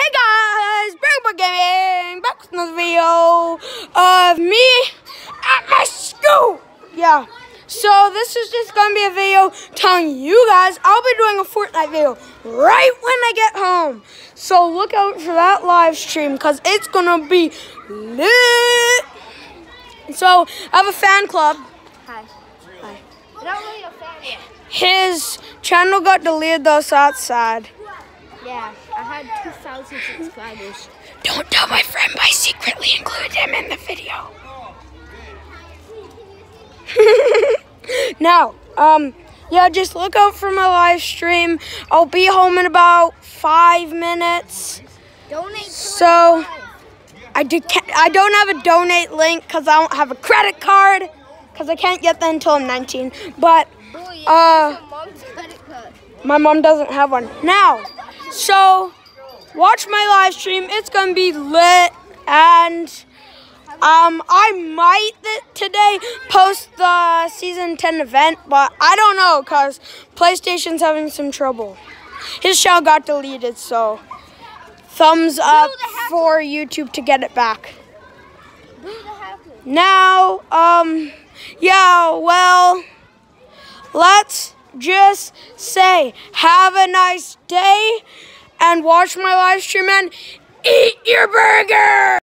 Hey guys, Burger boy Gaming, back with another video of me at my school. Yeah, so this is just gonna be a video telling you guys I'll be doing a Fortnite video right when I get home. So look out for that live stream because it's gonna be lit. So I have a fan club. Hi. Hi. Not really a fan. His channel got deleted though, so that's sad. Yeah, I had 2,000 subscribers. Don't tell my friend but I secretly included him in the video. now, um, yeah, just look out for my live stream. I'll be home in about five minutes. Donate to So, I did. ca- I don't have a donate link because I don't have a credit card because I can't get that until I'm 19. But uh, your mom's credit card. my mom doesn't have one now. So, watch my live stream. It's gonna be lit, and um, I might today post the season 10 event, but I don't know because PlayStation's having some trouble. His channel got deleted, so thumbs up for YouTube to get it back. Who the heck is Now, um, yeah, well, let's just say have a nice day and watch my live stream and eat your burger.